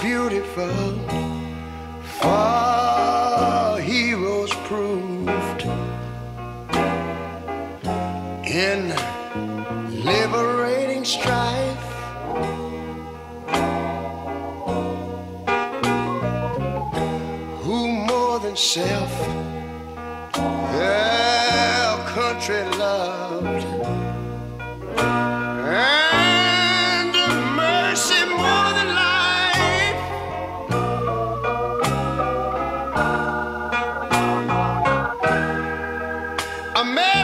beautiful. for heroes proved in liberating strife. Who more than self, their country loved.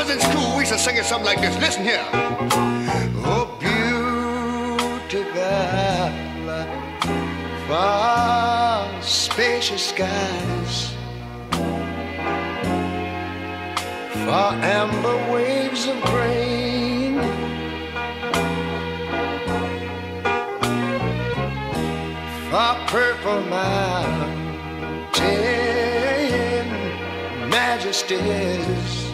was in school, we used to sing it something like this. Listen here. Oh, beauty valley far spacious skies, far amber waves of grain, far purple mountain majesties.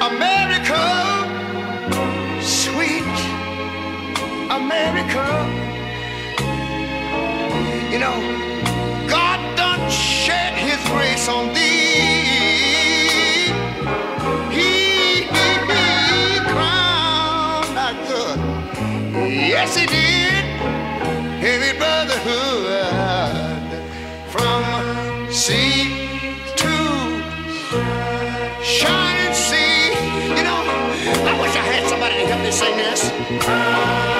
America, sweet America. You know, Yes, he did. Heavy brotherhood from sea to shining sea. You know, I wish I had somebody to help me sing this.